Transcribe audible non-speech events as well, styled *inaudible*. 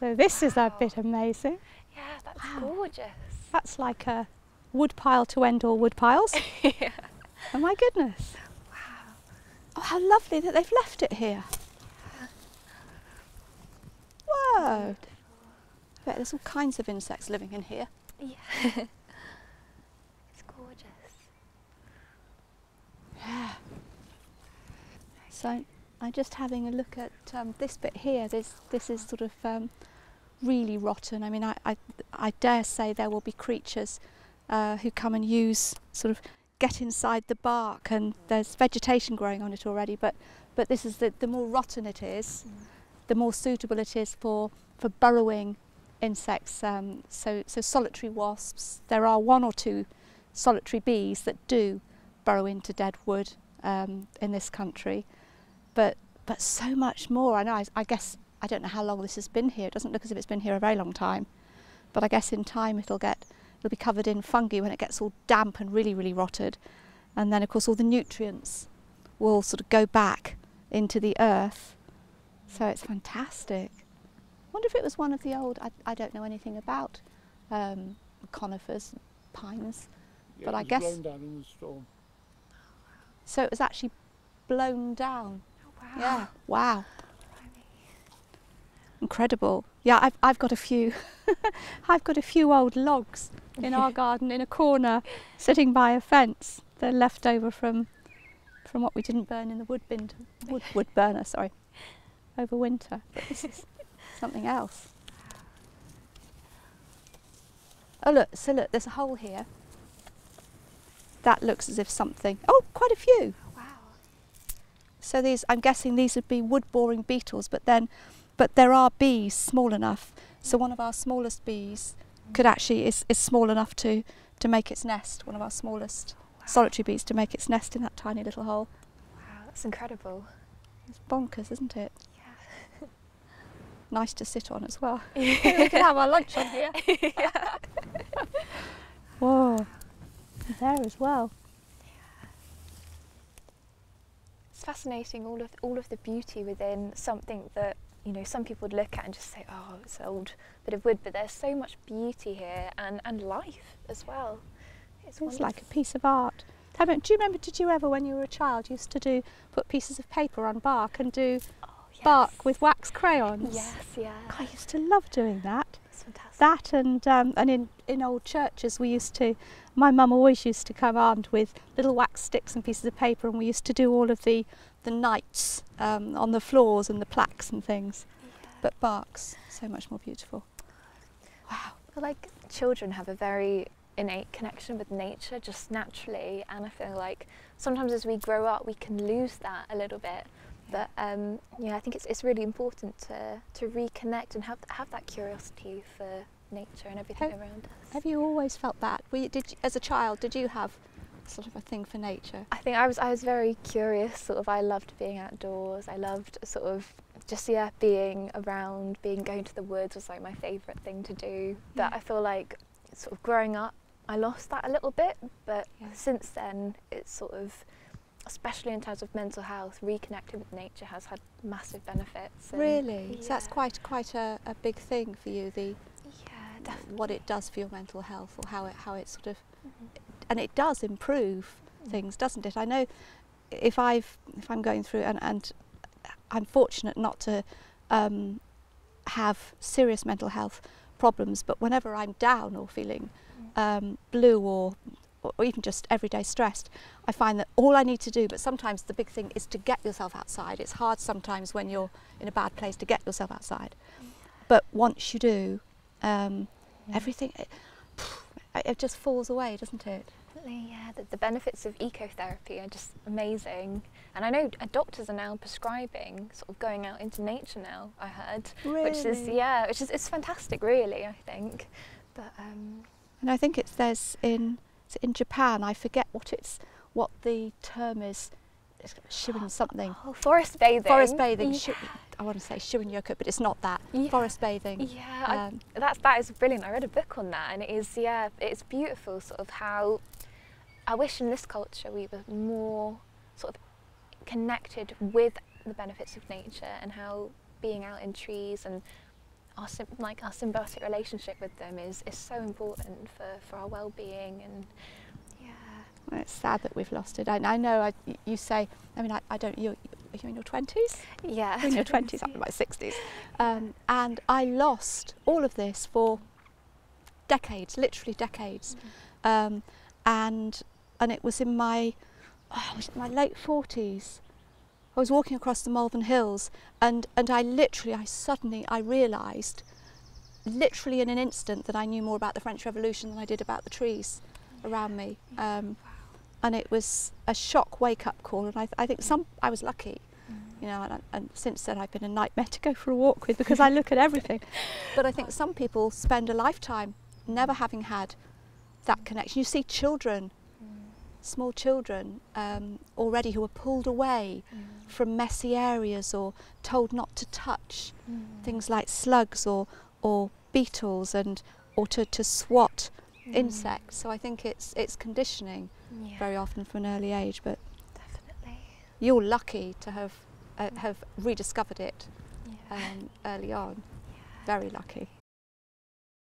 So this is a bit amazing. Yeah, that's Wow. gorgeous. That's like a wood pile to end all wood piles. *laughs* yeah. Oh my goodness. Wow. Oh, how lovely that they've left it here. Whoa. I bet there's all kinds of insects living in here. Yeah. *laughs* it's gorgeous. Yeah. So I'm just having a look at um, this bit here. This this is sort of um, really rotten. I mean, I, I I dare say there will be creatures uh, who come and use sort of get inside the bark, and there's vegetation growing on it already. But but this is the the more rotten it is, the more suitable it is for for burrowing insects. Um, so so solitary wasps. There are one or two solitary bees that do burrow into dead wood um, in this country, but but so much more. I know. I, I guess I don't know how long this has been here. It doesn't look as if it's been here a very long time, but I guess in time it'll get it'll be covered in fungi when it gets all damp and really really rotted, and then of course all the nutrients will sort of go back into the earth. So it's fantastic. I wonder if it was one of the old. I, I don't know anything about um, conifers, pines. Yeah, But it I guess- blown down in the storm. So it was actually blown down. Wow. Yeah. Wow. Incredible. Yeah, I've, I've got a few. *laughs* I've got a few old logs in our *laughs* garden in a corner, sitting by a fence. They're left over from from what we didn't burn in the wood bin, wood wood burner. Sorry, over winter. But this is *laughs* something else. Oh look! So look, there's a hole here. That looks as if something. Oh, quite a few. Wow. So these, I'm guessing these would be wood-boring beetles, but then, but there are bees small enough. So one of our smallest bees could actually is, is small enough to to make its nest. One of our smallest solitary bees to make its nest in that tiny little hole. Wow, that's incredible. It's bonkers, isn't it? Yeah. Nice to sit on as well. *laughs* we can have our lunch on here. *laughs* Whoa, there as well. It's fascinating all of all of the beauty within something that you know some people would look at and just say, "Oh, it's an old bit of wood," but there's so much beauty here and and life as well. It's, It's like a piece of art. Do you remember? Did you ever, when you were a child, used to do put pieces of paper on bark and do oh, yes. bark with wax crayons? Yes, yeah. I used to love doing that. It's fantastic. That and um, and in in old churches we used to. My mum always used to come armed with little wax sticks and pieces of paper, and we used to do all of the the knights um, on the floors and the plaques and things. Yeah. But barks so much more beautiful. Wow. I like children have a very innate connection with nature just naturally, and I feel like sometimes as we grow up, we can lose that a little bit. But um, yeah, I think it's, it's really important to, to reconnect and have have that curiosity for nature and everything Have- around us. Have you always felt that? You, did you, as a child did you have sort of a thing for nature? I think I was I was very curious. Sort of, I loved being outdoors. I loved sort of just yeah being around, being going to the woods was like my favourite thing to do. But Yeah. I feel like sort of growing up, I lost that a little bit. But Yeah. since then, it's sort of especially in terms of mental health, reconnecting with nature has had massive benefits. Really? So that's quite quite a, a big thing for you. The yeah, definitely. what it does for your mental health, or how it how it sort of Mhm. and it does improve things, doesn't it? I know if I've if I'm going through and, and I'm fortunate not to um, have serious mental health problems, but whenever I'm down or feeling um, blue or or even just everyday stressed, I find that all I need to do, but sometimes the big thing is to get yourself outside. It's hard sometimes when you're in a bad place to get yourself outside. But once you do, um, everything, it, *sighs* it just falls away, doesn't it? Definitely, yeah. The, the benefits of ecotherapy are just amazing. And I know doctors are now prescribing sort of going out into nature now, I heard. Which is, Really? yeah, which is it's fantastic, really, I think. But, um, And I think it's there's in in Japan. I forget what it's what the term is. It's shirin *gasps* something. oh, forest bathing. Forest bathing. Yeah. I want to say shirin yoku, but it's not that. Yeah. Forest bathing. Yeah, I- Um, that's that is brilliant. I read a book on that, and it is yeah, it's beautiful. Sort of how I wish in this culture we were more sort of connected with the benefits of nature and how being out in trees and our like our symbiotic relationship with them is, is so important for, for our well-being and yeah Well, It's sad that we've lost it. I, I know I, you say, I mean, I, I don't, you're, are you in your 20s? yeah in your 20s, I'm in my 60s. Um, and I lost all of this for decades, literally decades. Um, and and it was in my, oh, was it my late 40s. I was walking across the Malvern Hills and, and I literally, I suddenly, I realised, literally in an instant, that I knew more about the French Revolution than I did about the trees around me. Um, and it was a shock wake-up call. And I, I think some, I was lucky you know, and, and since then I've been a nightmare to go for a walk with because I look at everything. *laughs* But I think some people spend a lifetime never having had that connection. You see children, small children, um, already who are pulled away from messy areas or told not to touch things like slugs or or beetles and or to, to swat insects. So I think it's it's conditioning yeah, very often from an early age. But definitely you're lucky to have uh, have rediscovered it yeah. um, early on. *laughs* Very lucky.